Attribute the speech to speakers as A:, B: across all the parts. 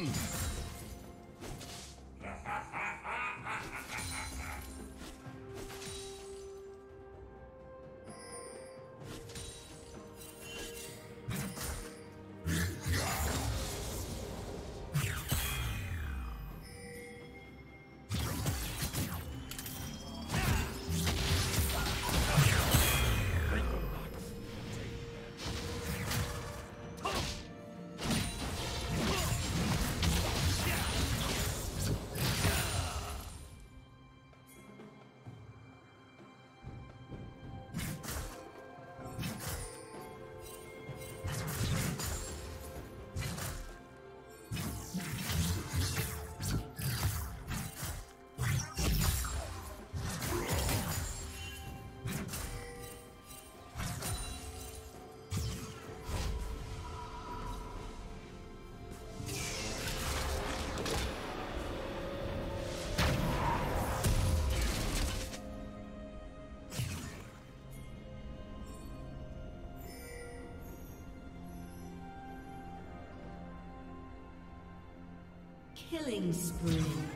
A: Boom!
B: Killing spree.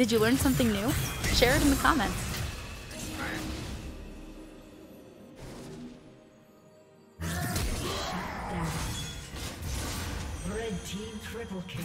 A: Did you learn something new? Share it in the comments.
B: Red team triple kill.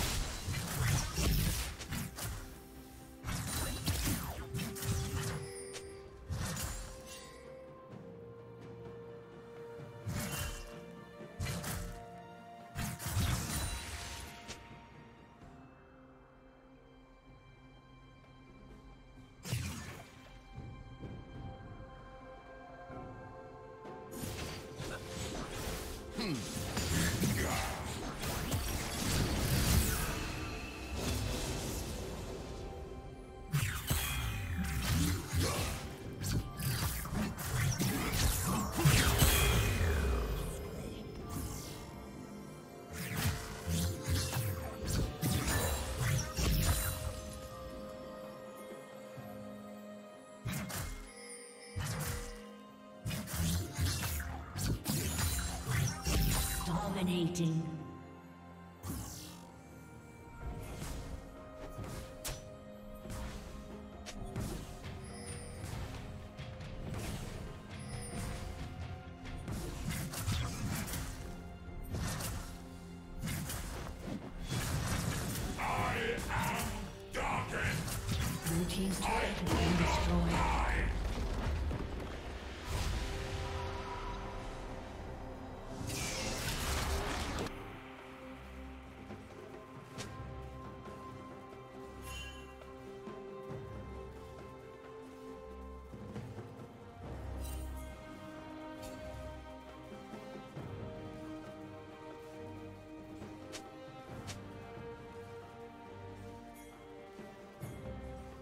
B: Dominating.